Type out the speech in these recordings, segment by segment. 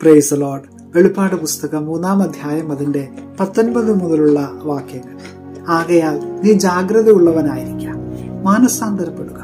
Price load വെളിപ്പാട് പുസ്തകം മൂന്നാം അധ്യായം അതിന്റെ പത്തൊൻപത് മുതലുള്ള വാക്യങ്ങൾ. ആകയാൽ നീ ജാഗ്രത ഉള്ളവനായിരിക്കാം മാനസാന്തരപ്പെടുക.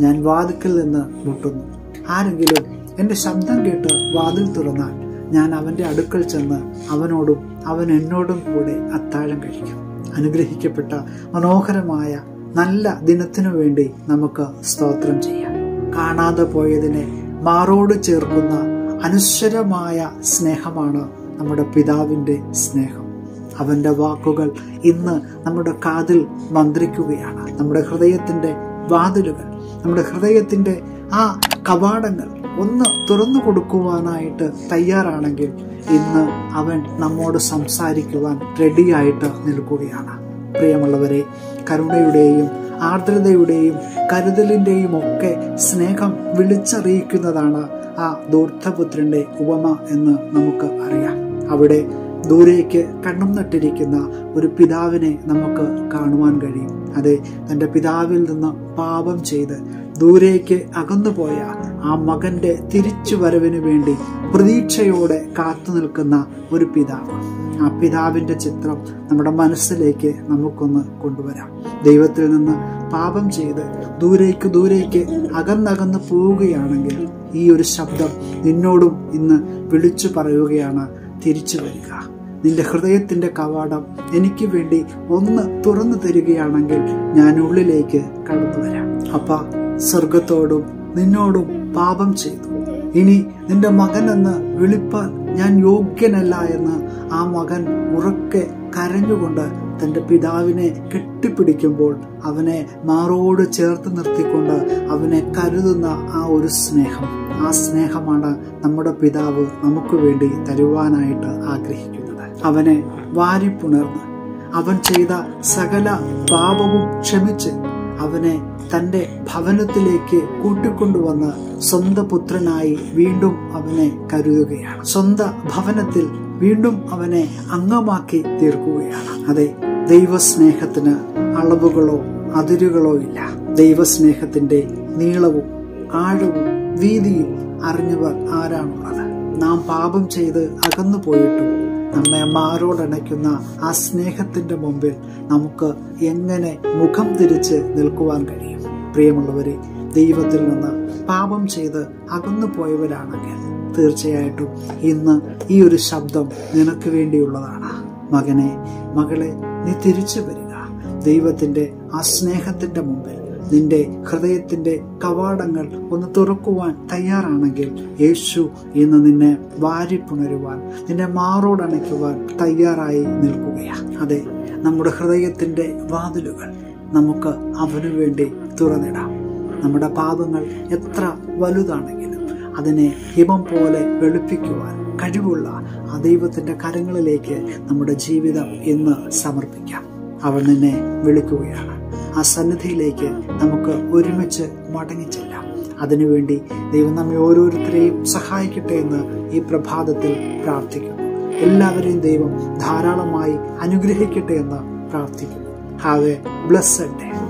ഞാൻ വാതിക്കൽ നിന്ന് മുട്ടുന്നു. ആരെങ്കിലും എന്റെ ശബ്ദം കേട്ട് വാതിൽ തുറന്നാൽ ഞാൻ അവന്റെ അടുക്കൽ ചെന്ന് അവനോടും അവൻ എന്നോടും കൂടെ അത്താഴം കഴിക്കും. അനുഗ്രഹിക്കപ്പെട്ട മനോഹരമായ നല്ല ദിനത്തിനു വേണ്ടി നമുക്ക് സ്തോത്രം ചെയ്യാം. കാണാതെ പോയതിനെ മാറോട് ചേർക്കുന്ന അനശ്വരമായ സ്നേഹമാണ് നമ്മുടെ പിതാവിന്റെ സ്നേഹം. അവന്റെ വാക്കുകൾ ഇന്ന് നമ്മുടെ കാതിൽ മന്ത്രിക്കുകയാണ്. നമ്മുടെ ഹൃദയത്തിന്റെ വാതിലുകൾ നമ്മുടെ ഹൃദയത്തിന്റെ ആ കവാടങ്ങൾ ഒന്ന് തുറന്നു കൊടുക്കുവാനായിട്ട് തയ്യാറാണെങ്കിൽ ഇന്ന് അവൻ നമ്മോട് സംസാരിക്കുവാൻ റെഡിയായിട്ട് നിൽക്കുകയാണ്. പ്രിയമുള്ളവരെ കരുണയുടെയും ആർദ്രതയുടെയും കരുതലിന്റെയും ഒക്കെ സ്നേഹം വിളിച്ചറിയിക്കുന്നതാണ് ആ ദൂർത്തപുത്രന്റെ ഉപമ എന്ന് നമുക്ക് അറിയാം. അവിടെ ദൂരേക്ക് കണ്ണും നട്ടിരിക്കുന്ന ഒരു പിതാവിനെ നമുക്ക് കാണുവാൻ കഴിയും. അതെ തന്റെ പിതാവിൽ നിന്ന് പാപം ചെയ്ത് ദൂരേക്ക് അകന്നുപോയ ആ മകന്റെ തിരിച്ചു വരവിന് വേണ്ടി പ്രതീക്ഷയോടെ കാത്തു നിൽക്കുന്ന ഒരു പിതാവ്. ആ പിതാവിന്റെ ചിത്രം നമ്മുടെ മനസ്സിലേക്ക് നമുക്കൊന്ന് കൊണ്ടുവരാം. ദൈവത്തിൽ നിന്ന് പാപം ചെയ്ത് ദൂരേക്ക് ദൂരേക്ക് അകന്നകന്ന് പോവുകയാണെങ്കിൽ ഈ ഒരു ശബ്ദം നിന്നോടും ഇന്ന് വിളിച്ചു പറയുകയാണ്. തിരിച്ചു വരിക. നിന്റെ ഹൃദയത്തിന്റെ കവാടം എനിക്ക് വേണ്ടി ഒന്ന് തുറന്നു തരികയാണെങ്കിൽ ഞാൻ ഉള്ളിലേക്ക് കടന്നു വരാം. അപ്പ സ്വർഗത്തോടും നിന്നോടും പാപം ചെയ്തു. ഇനി നിന്റെ മകൻ മകനെന്ന് വിളിപ്പാൻ ഞാൻ യോഗ്യനല്ല എന്ന് ആ മകൻ ഉറക്കെ കരഞ്ഞുകൊണ്ട് തന്റെ പിതാവിനെ കെട്ടിപ്പിടിക്കുമ്പോൾ അവനെ മാറോട് ചേർത്ത് നിർത്തിക്കൊണ്ട് അവനെ കരുതുന്ന ആ ഒരു സ്നേഹം. ആ സ്നേഹമാണ് നമ്മുടെ പിതാവ് നമുക്ക് വേണ്ടി തരുവാനായിട്ട് ആഗ്രഹിക്കുന്നത്. അവനെ വാരിപ്പുണർന്ന് അവൻ ചെയ്ത സകല പാപവും ക്ഷമിച്ച് അവനെ തന്റെ ഭവനത്തിലേക്ക് കൂട്ടിക്കൊണ്ടുവന്ന് സ്വന്തം പുത്രനായി വീണ്ടും അവനെ കരുതുകയാണ്. സ്വന്തം ഭവനത്തിൽ വീണ്ടും അവനെ അംഗമാക്കി തീർക്കുകയാണ്. അതെ ദൈവസ്നേഹത്തിന് അളവുകളോ അതിരുകളോ ഇല്ല. ദൈവസ്നേഹത്തിന്റെ നീളവും ആഴവും വീതിയും അറിഞ്ഞവർ ആരാണുള്ളത്? നാം പാപം ചെയ്ത് അകന്നു പോയിട്ടും നമ്മെ മാറോടണയ്ക്കുന്ന ആ സ്നേഹത്തിന്റെ മുമ്പിൽ നമുക്ക് എങ്ങനെ മുഖം തിരിച്ച് നിൽക്കുവാൻ കഴിയും? പ്രിയമുള്ളവരെ ദൈവത്തിൽ നിന്ന് പാപം ചെയ്ത് അകന്നു പോയവരാണെങ്കിൽ തീർച്ചയായിട്ടും ഇന്ന് ഈ ഒരു ശബ്ദം നിനക്ക് വേണ്ടിയുള്ളതാണ്. മകനെ മകളെ നീ തിരിച്ചു വരിക. ദൈവത്തിന്റെ ആ സ്നേഹത്തിന്റെ മുമ്പിൽ നിന്റെ ഹൃദയത്തിന്റെ കവാടങ്ങൾ ഒന്ന് തുറക്കുവാൻ തയ്യാറാണെങ്കിൽ യേശു ഇന്ന് നിന്നെ വാരിപ്പുണരുവാൻ നിന്നെ മാറോടണയ്ക്കുവാൻ തയ്യാറായി നിൽക്കുകയാണ്. അതെ നമ്മുടെ ഹൃദയത്തിന്റെ വാതിലുകൾ നമുക്ക് അവനു വേണ്ടി തുറന്നിടാം. നമ്മുടെ പാപങ്ങൾ എത്ര വലുതാണെങ്കിലും അതിനെ ഹിമം പോലെ വെളുപ്പിക്കുവാൻ കഴിവുള്ള ആ ദൈവത്തിന്റെ കരങ്ങളിലേക്ക് നമ്മുടെ ജീവിതം ഇന്ന് സമർപ്പിക്കാം. അവൻ നിന്നെ വിളിക്കുകയാണ്. ആ സന്നിധിയിലേക്ക് നമുക്ക് ഒരുമിച്ച് മടങ്ങിച്ചെല്ലാം അതിനുവേണ്ടി ദൈവം നമ്മെ ഓരോരുത്തരെയും സഹായിക്കട്ടെ എന്ന് ഈ പ്രഭാതത്തിൽ പ്രാർത്ഥിക്കുന്നു. എല്ലാവരെയും ദൈവം ധാരാളമായി അനുഗ്രഹിക്കട്ടെ എന്ന് പ്രാർത്ഥിക്കുന്നു. Have A blessed day